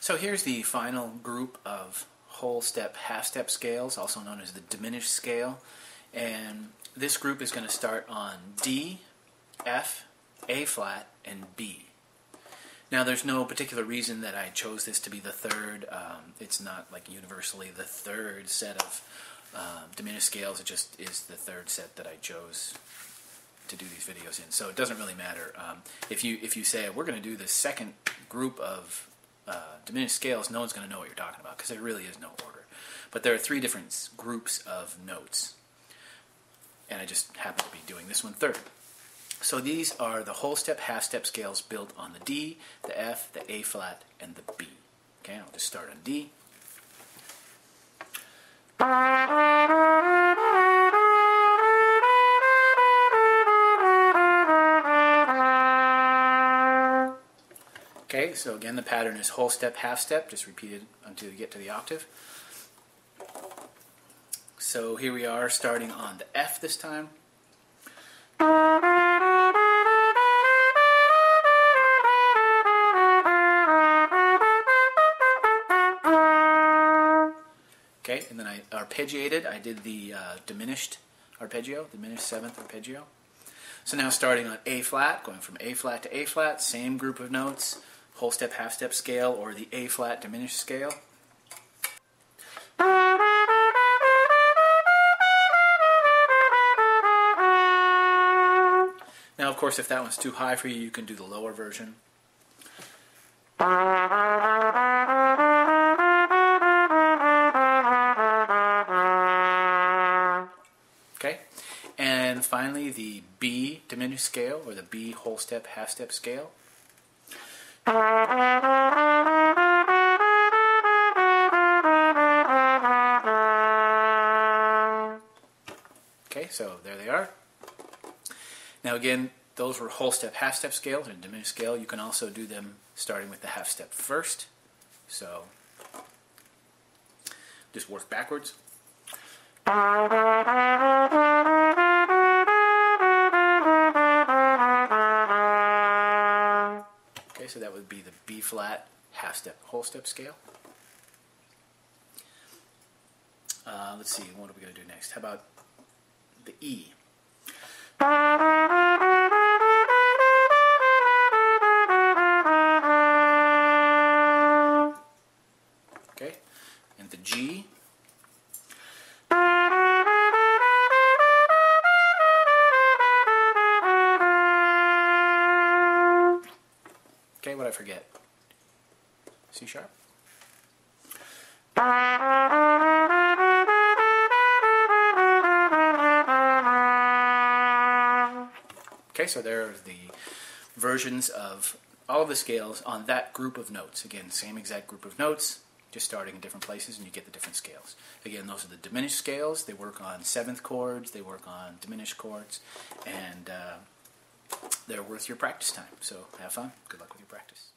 So here's the final group of whole step, half step scales, also known as the diminished scale. And this group is going to start on D, F, A flat, and B. Now, there's no particular reason that I chose this to be the third. Um, it's not like universally the third set of um, diminished scales. It just is the third set that I chose to do these videos in. So it doesn't really matter. Um, if you if you say we're going to do the second group of uh, diminished scales, no one's going to know what you're talking about because there really is no order. But there are three different groups of notes, and I just happen to be doing this one third. So these are the whole step, half step scales built on the D, the F, the A flat, and the B. Okay, I'll just start on D. Okay, so again the pattern is whole step, half step, just repeated until you get to the octave. So here we are starting on the F this time. Okay, and then I arpeggiated. I did the uh, diminished arpeggio, diminished seventh arpeggio. So now starting on A flat, going from A flat to A flat, same group of notes whole step, half step scale, or the A flat diminished scale. Now, of course, if that one's too high for you, you can do the lower version. Okay, and finally the B diminished scale, or the B whole step, half step scale. Okay, so there they are. Now again, those were whole step, half step scales and diminished scale. You can also do them starting with the half step first. So just work backwards. So that would be the B flat half step whole step scale. Uh, let's see, what are we going to do next? How about the E? What I forget? C sharp? Okay, so there are the versions of all of the scales on that group of notes. Again, same exact group of notes, just starting in different places and you get the different scales. Again, those are the diminished scales. They work on seventh chords, they work on diminished chords, and uh, they're worth your practice time. So have fun. Good luck with your practice.